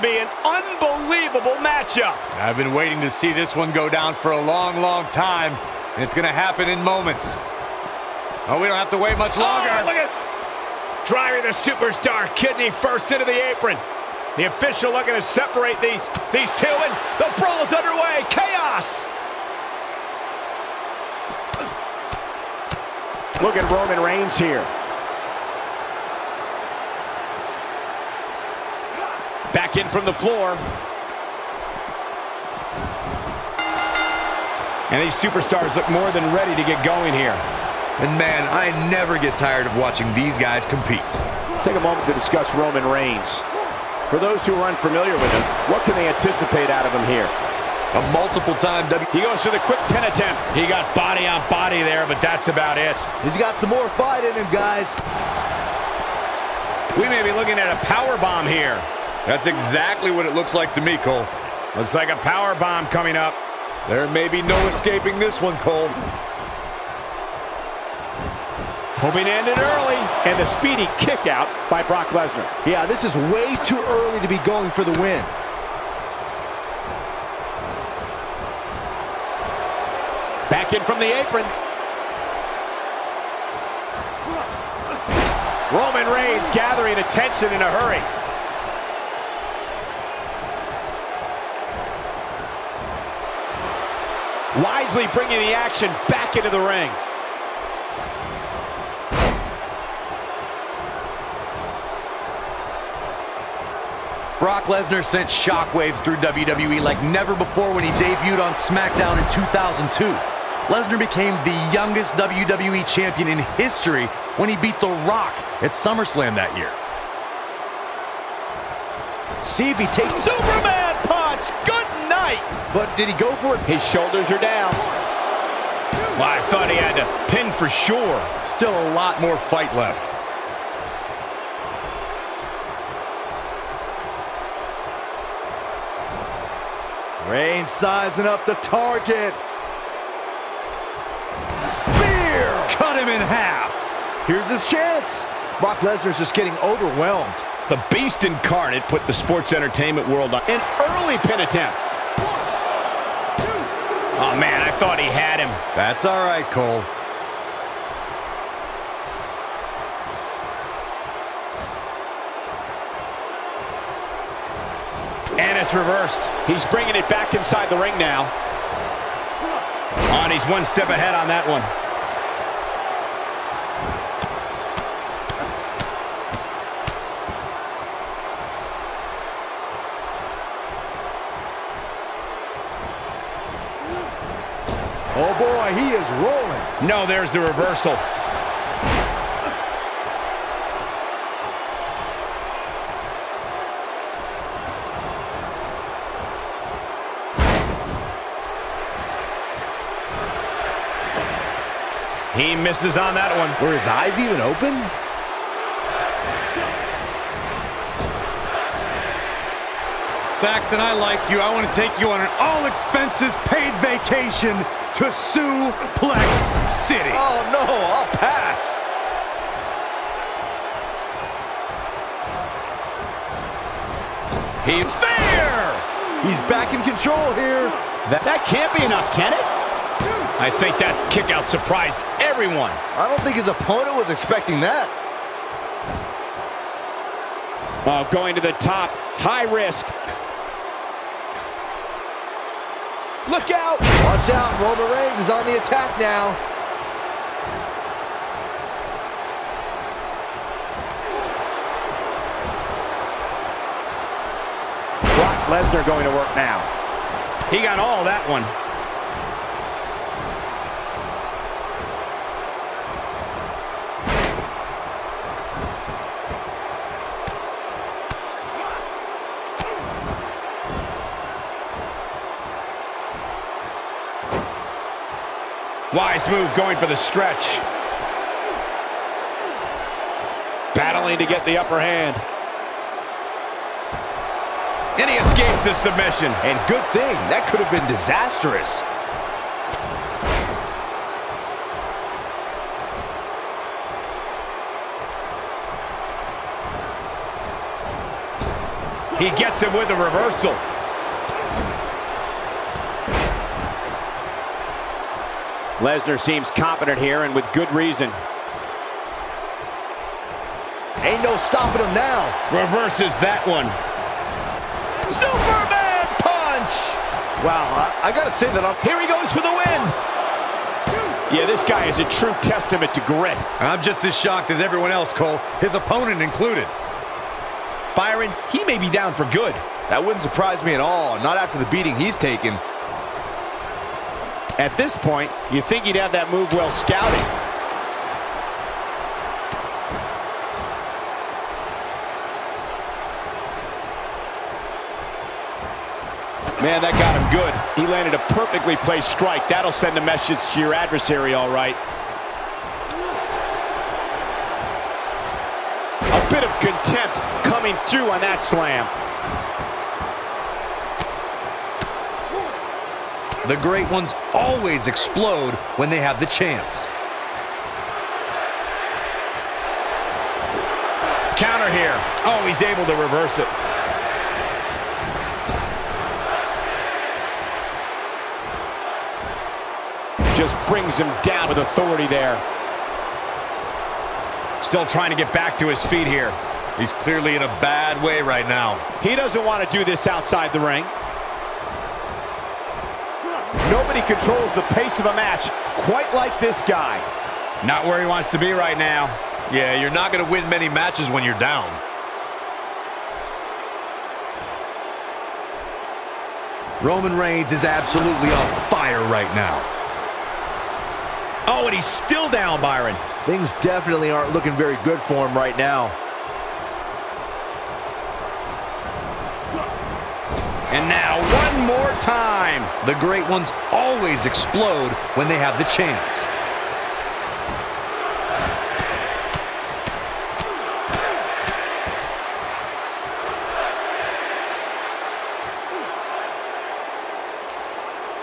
be an unbelievable matchup. I've been waiting to see this one go down for a long, long time, and it's going to happen in moments. Oh, we don't have to wait much oh, longer. Oh, look at driving the superstar kidney first into the apron. The official looking to separate these these two, and the brawl is underway. Chaos. Look at Roman Reigns here. Back in from the floor. And these superstars look more than ready to get going here. And man, I never get tired of watching these guys compete. Take a moment to discuss Roman Reigns. For those who are unfamiliar with him, what can they anticipate out of him here? A multiple-time W... He goes for the quick pin attempt. He got body on body there, but that's about it. He's got some more fight in him, guys. We may be looking at a power bomb here. That's exactly what it looks like to me, Cole. Looks like a power bomb coming up. There may be no escaping this one, Cole. Hoping to end it early. And the speedy kick out by Brock Lesnar. Yeah, this is way too early to be going for the win. Back in from the apron. Roman Reigns gathering attention in a hurry. Wisely bringing the action back into the ring. Brock Lesnar sent shockwaves through WWE like never before when he debuted on SmackDown in 2002. Lesnar became the youngest WWE champion in history when he beat The Rock at SummerSlam that year. See if he takes... Superman! Good night! But did he go for it? His shoulders are down. Well, I thought he had to pin for sure. Still a lot more fight left. Reigns sizing up the target. Spear! Cut him in half. Here's his chance. Brock Lesnar's just getting overwhelmed. The Beast Incarnate put the sports entertainment world on an early pin attempt. Oh, man, I thought he had him. That's all right, Cole. And it's reversed. He's bringing it back inside the ring now. Oh, and he's one step ahead on that one. Oh boy, he is rolling. No, there's the reversal. He misses on that one. Were his eyes even open? Saxton, I like you. I want to take you on an all-expenses-paid vacation to Suplex City. Oh no, I'll pass. He's there! He's back in control here. That, that can't be enough, can it? I think that kickout surprised everyone. I don't think his opponent was expecting that. Oh, going to the top. High risk. Look out! Watch out, Roman Reigns is on the attack now. Brock Lesnar going to work now. He got all that one. Wise move going for the stretch. Battling to get the upper hand. And he escapes the submission. And good thing, that could have been disastrous. He gets him with a reversal. Lesnar seems confident here and with good reason. Ain't no stopping him now. Reverses that one. Superman punch! Wow, I, uh, I gotta say that I'm... Here he goes for the win. Yeah, this guy is a true testament to grit. I'm just as shocked as everyone else, Cole, his opponent included. Byron, he may be down for good. That wouldn't surprise me at all, not after the beating he's taken. At this point, you think he'd have that move well scouted. Man, that got him good. He landed a perfectly placed strike. That'll send a message to your adversary, all right. A bit of contempt coming through on that slam. The great ones always explode when they have the chance. Counter here. Oh, he's able to reverse it. Just brings him down with authority there. Still trying to get back to his feet here. He's clearly in a bad way right now. He doesn't want to do this outside the ring. Nobody controls the pace of a match quite like this guy. Not where he wants to be right now. Yeah, you're not going to win many matches when you're down. Roman Reigns is absolutely on fire right now. Oh, and he's still down, Byron. Things definitely aren't looking very good for him right now. And now one more time. The great ones always explode when they have the chance.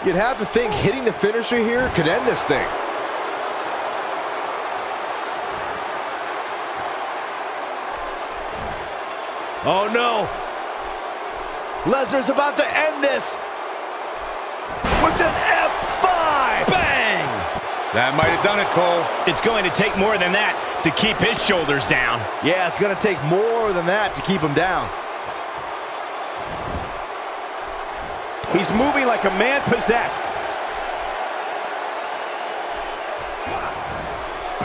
You'd have to think hitting the finisher here could end this thing. Oh, no. Lesnar's about to end this That might have done it, Cole. It's going to take more than that to keep his shoulders down. Yeah, it's going to take more than that to keep him down. He's moving like a man possessed.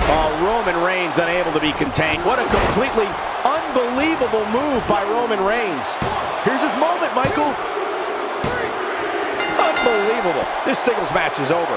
Oh, Roman Reigns unable to be contained. What a completely unbelievable move by Roman Reigns. Here's his moment, Michael. Unbelievable. This singles match is over.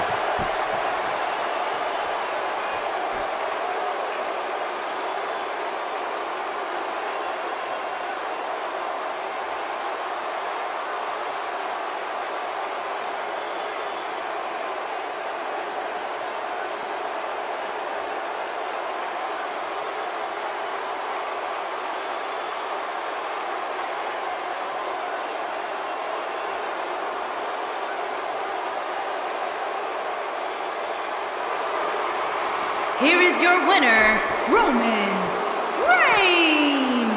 Here is your winner, Roman Reigns.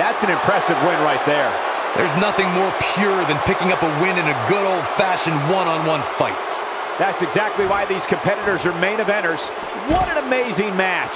That's an impressive win right there. There's nothing more pure than picking up a win in a good old-fashioned one-on-one fight. That's exactly why these competitors are main eventers. What an amazing match.